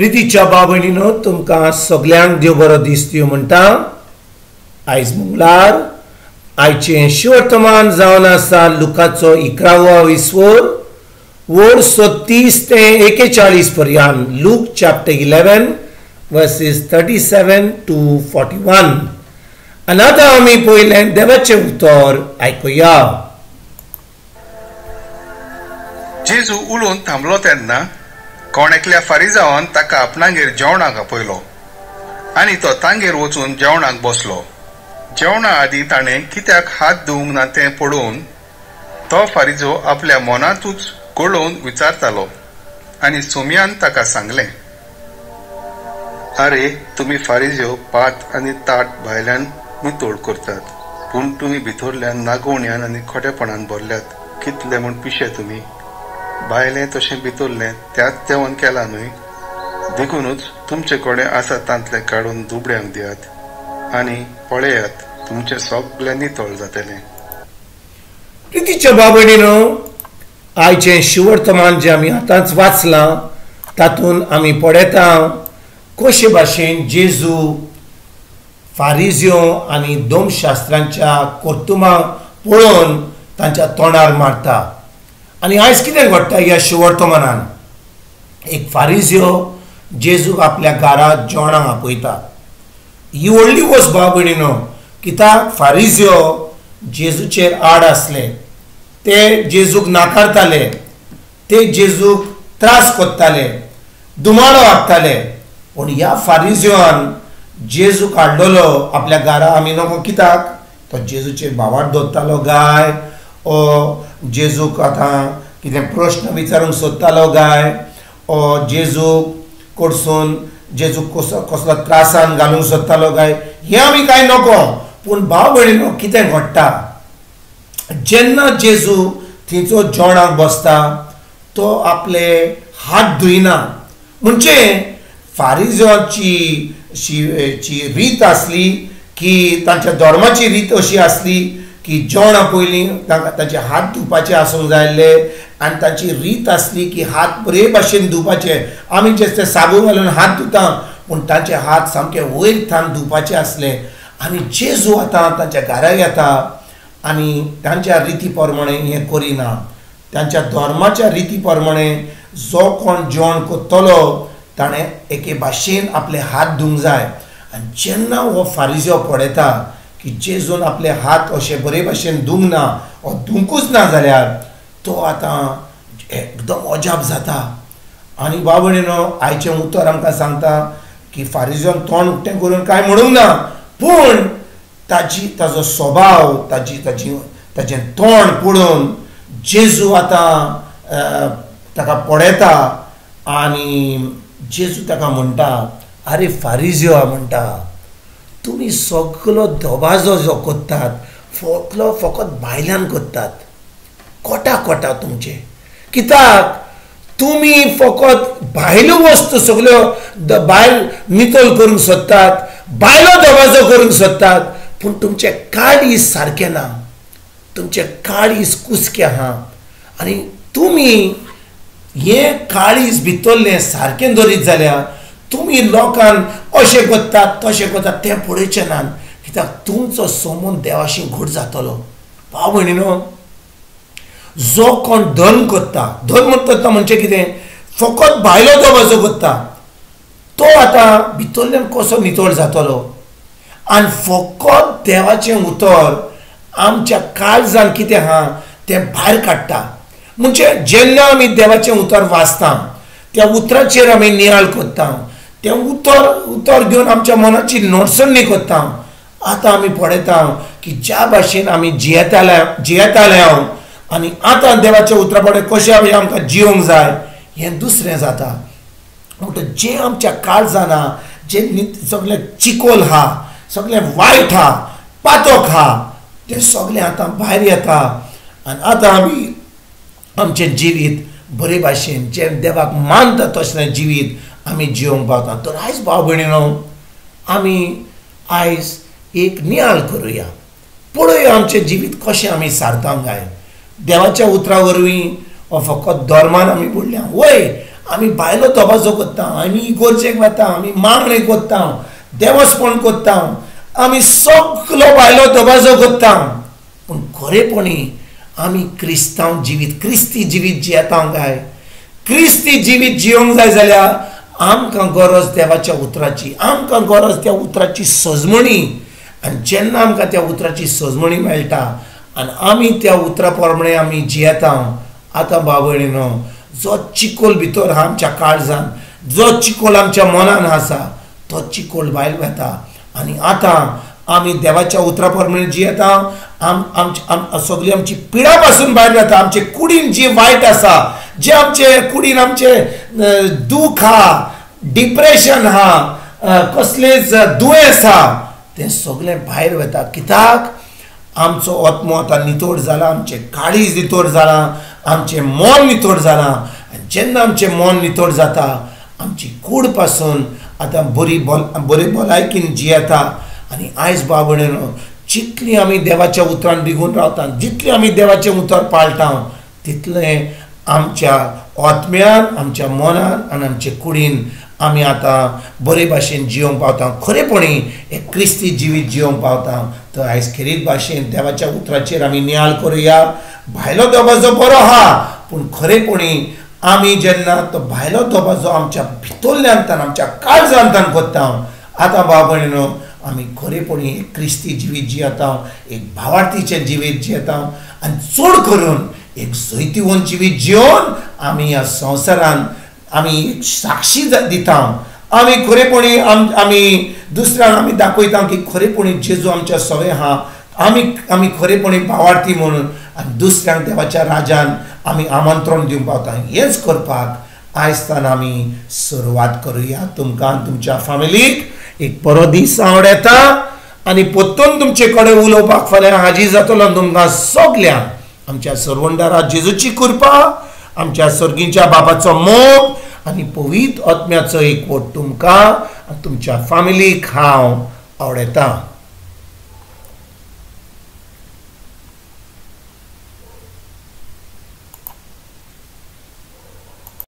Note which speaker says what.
Speaker 1: प्रितीच्या बाबणीनो तुमकां सगल्यांक देव बरो दीस दिव म्हणटा. आयज मंगळार आयचें शिवर्तमान जावन आसा लुकाचो इकरावो विस्वोर वोर सत्तीस ते एकेचाळीस पर्यंत Luke chapter eleven verses thirty seven to forty one. आनी आतां आमी पयलें देवाचें उतर आयकुया.
Speaker 2: जेजू उलोवन थांबलो तेन्ना कोण एकल्या फारिजावान ताका आपणागेर जेवणाक आपयलो. आनी तो तांगेर वचून जेवणाक बसलो. जेवणा आदीं ताणें कित्याक हात धुवंक ना तें पळोवन तो फारिजो आपल्या मनांतूच कळोवन विचारतालो. आनी सुमयान ताका सांगलें आरे तुमी फारिज्यो पात आनी ताट भायल्यान नितोड करतात पूण तुमी भितरल्यान नागोवण्यान आनी खोटेपणान भरल्यात. कितले म्हूण पिशे तुमी भायलें तशें भितरलें त्याच जेवण केलां न्हय. देखूनच तुमचे कडेन आसा तांतलें काडून दुबड्यांक दियात आनी पळयात तुमचें सगळें नितळ जातलें.
Speaker 1: प्रितीच्या बाबडीन आयचें शिवर्तमान जें आमी आतांच वाचलां तातूंत आमी पळयता कशे भाशेन जेजू फारिजियो आनी दोमशास्त्रांच्या कोर्तुमाक पळोवन तांच्या तोंडार मारता. आनी आयज कितें घडटा ह्या शिवर्तमानान एक फारिजियो जेजूक आपल्या गारा जेवणाक आपयता ही व्हडली गोश्ट भाव भयणीनो कित्याक फारिजियो जेजूचेर आड आसले ते जेजूक नाकारताले ते जेजूक त्रास कोत्ताले दुमाळो हाडटाले पूण ह्या फारिजियोन जेजूक काडलेलो आपल्या घारा आमी नको कित्याक तो जेजूचेर भावार्थ दवरतालो गाय जेजूक आतां कितें प्रश्न विचारूंक सोदतालो गाय ओ जेजूक कडसून जेजूक कसो कसलो त्रासान घालूंक सोदतालो गाय हें आमी कांय नको पूण भाव भयणीनो कितें घडटा? जेन्ना जेजू थंयचो जेवणाक बसता तो आपले हात धुयना म्हणजे फारिजांची ची रीत आसली की तांच्या धर्माची रीत अशी आसली की जेवणा पयलीं तांकां तांचे हात धुवपाचे आसूंक जाय आसले आनी तांची रीत आसली की हात बरे भाशेन धुवपाचे आमी जे ते साबू घालून हात धुता पूण तांचे हात सामके वयर थान धुवपाचे आसले आनी जेजू आतां तांच्या घरा येता आनी तांच्या रिती प्रमाणे हें करिना. तांच्या धर्माच्या रिती प्रमाणे जो कोण जेवण करतलो ताणें एके भाशेन आपले हात धुवंक जाय. आनी जेन्ना हो फारिजो पळयता की जेजून आपले हात अशे बरे भाशेन धुवंक ना वा दुंकूच ना जाल्यार तो आतां एकदम अजाप जाता. आनी बाबणीनो आयचें उतर आमकां सांगता की फारिजन तोंड उक्तें करून कांय म्हणूंक ना पूण ताजी ताजो स्वभाव ताजी ताजी ताजें तोंड पळोवन जेजू आतां ताका पळयता आनी जेजू ताका म्हणटा आरे फारिजियो म्हणटा. तुमी सगलो दबाजो जो कोत्तात फकलो फकत भायल्यान कोत्तात कोटा कोटा तुमचे. कित्याक? तुमी फकत भायल्यो वस्तू सगल्यो भायल नितळ करूंक सोदतात बायलो दबाजो करूंक सोदतात पूण तुमचे काळीज सारकें ना. तुमचे काळीज कुसके आहा आनी तुमी हे काळीज भितरलें सारकें दवरीत जाल्यार तुमी लोकांक अशें कोत्तात तशें कोत्तात तें पळयचें ना कित्याक तुमचो सोमून देवाशी घट जातलो. भाव भयणीनो जो कोण धन कोत्ता धन म्हणजे करता म्हणजे कितें? फकत भायलो दबाजो कोत्ता तो आतां भितरल्यान कसो नितळ जातलो? आनी फकत देवाचें उतर आमच्या काळजान कितें आहा तें भायर काडटा म्हणजे जेन्ना आमी देवाचें उतर वाचता त्या उतराचेर आमी नियाळ कोत्ता तें उतर उतर घेवन आमच्या मनाची नडसणणी करता आतां आमी पळयता की ज्या भाशेन आमी जियेताले जियेताले हांव आनी आतां देवाच्या उतरा कडेन कशें आमी आमकां जिवंक जाय हें दुसरें जाता. म्हणटकच जें आमच्या काळजान आहा जें सगळें चिकोल आहा सगळें वायट आहा पातोक आहा तें सगळें आतां भायर येता. आनी आतां आमी आमचें जिवीत बरे भाशेन जें देवाक मानता तशें जिवीत आमी जेवंक पावता तर आयज भाव भयणीनो आमी आयज एक नियाळ करुया. पळोवया आमचें जिवीत कशें आमी सारतांक जाय देवाच्या उतरा वरवीं फकत धर्मान आमी पडल्या वय आमी बायलो तोबाजो कोत्ता आमी इगोरचेक वता आमी मागणे कोत्ता देवस्पण कोत्ता आमी सगलो बायलो तोबाजो कोत्ता पूण खरेपणी आमी क्रिस्तांव जिवीत क्रिस्ती जिवीत जियेता काय क्रिस्ती जिवीत जियोंक जाय जाल्यार आमकां गरज देवाच्या उतराची आमकां गरज त्या उतराची सजमणी. आनी जेन्ना आमकां त्या उतराची सजमणी मेळटा आनी आमी त्या उतरा प्रमाणे आमी जियेता. आतां बाबणीन जो चिकोल भितर आहा आमच्या काळजान जो चिकोल आमच्या मनान आसा तो चिकोल भायर वता आनी आतां आमी देवाच्या उतरा प्रमाणे जियेता. आम आम सगळी आमची पिडा पासून भायर वता आमचे कुडीन जी वायट आसा जे आमचे कुडीन आमचे दूख आहा डिप्रेशन आहा कसलेच दुयेंस आहा तें सगळें भायर वता कित्याक आमचो आत्मो आतां नितोड जाला आमचें काळीज नितोड जालां आमचें मन नितोड जालां जेन्ना आमचें मन नितोड जाता आमची कूडपासून आतां बरी बोल बरी भलायकीन जियेता आनी आयज बाबडेन जितली आमी देवाच्या उतरान बिगून रावता जितली आमी देवाचें उतर पाळटा तितलें आमच्या आत्म्यान आमच्या मनान आनी आमचे कुडीन आमी आतां बरे भाशेन जिवंक पावता. खरेपणी एक क्रिस्ती जिवीत जिवंक पावता. तर आयज खेरीत भाशेन देवाच्या उतराचेर आमी नियाळ करुया. भायलो दबाजो बरो आहा पूण खरेपणी आमी जेन्ना तो भायलो दबाजो आमच्या भितरल्यान आमच्या काळजांतल्यान कोत्ता. आतां बाबणीनो आमी खरेपणी एक क्रिस्ती जिवीत जियेता. एक भावार्थीचें जिवीत जियेता. आनी चड करून एक जैतिवंत जिवीत जियोन आमी ह्या संवसारान आमी एक साक्षी दिता आमी खरेपणी आम आमी दुसऱ्यांक आमी दाखयता की खरेपणी जेजू आमच्या सवय आहा आमी आमी खरेपणी पावार्थी म्हणून आनी दुसऱ्यांक देवाच्या राजान आमी आमंत्रण दिवंक पावता हेंच करपाक आयज तान आमी सुरवात करुया. तुमकां तुमच्या फॅमिलीक एक बरो दीस आवड आनी पोत्तून तुमचे कडेन उलोवपाक फाल्यां हाजीर जातलो तुमकां सगल्यांक आमच्या सरवंडारा जेजूची कृपा आमच्या सर्गींच्या बाबाचो मोग आनी पवित्र आत्म्याचो एकवट तुमकां तुमच्या फॅमिलीक हांव आवडयतां